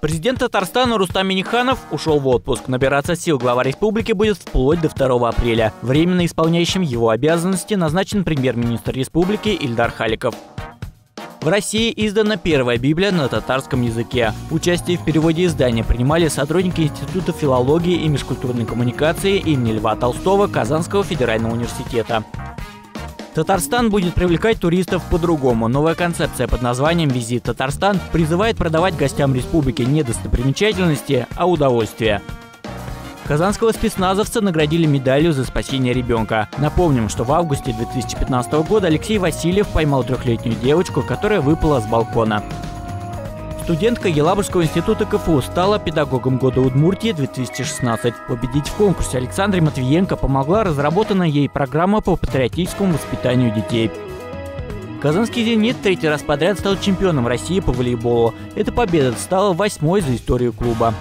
Президент Татарстана Рустам Миниханов ушел в отпуск. Набираться сил глава республики будет вплоть до 2 апреля. Временно исполняющим его обязанности назначен премьер-министр республики Ильдар Халиков. В России издана первая Библия на татарском языке. Участие в переводе издания принимали сотрудники Института филологии и межкультурной коммуникации имени Льва Толстого Казанского федерального университета. Татарстан будет привлекать туристов по-другому. Новая концепция под названием «Визит Татарстан» призывает продавать гостям республики не достопримечательности, а удовольствие. Казанского спецназовца наградили медалью за спасение ребенка. Напомним, что в августе 2015 года Алексей Васильев поймал трехлетнюю девочку, которая выпала с балкона. Студентка Елабужского института КФУ стала педагогом года Удмуртии 2016. Победить в конкурсе Александре Матвиенко помогла разработанная ей программа по патриотическому воспитанию детей. Казанский «Зенит» третий раз подряд стал чемпионом России по волейболу. Эта победа стала восьмой за историю клуба.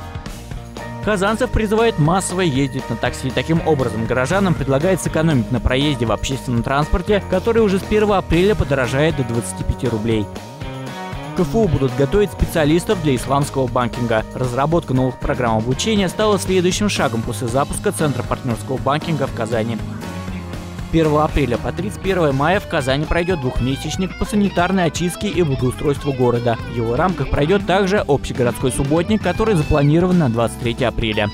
Казанцев призывает массово ездить на такси. Таким образом, горожанам предлагают сэкономить на проезде в общественном транспорте, который уже с 1 апреля подорожает до 25 рублей. КФУ будут готовить специалистов для исламского банкинга. Разработка новых программ обучения стала следующим шагом после запуска Центра партнерского банкинга в Казани. 1 апреля по 31 мая в Казани пройдет двухмесячник по санитарной очистке и благоустройству города. В его рамках пройдет также общегородской субботник, который запланирован на 23 апреля.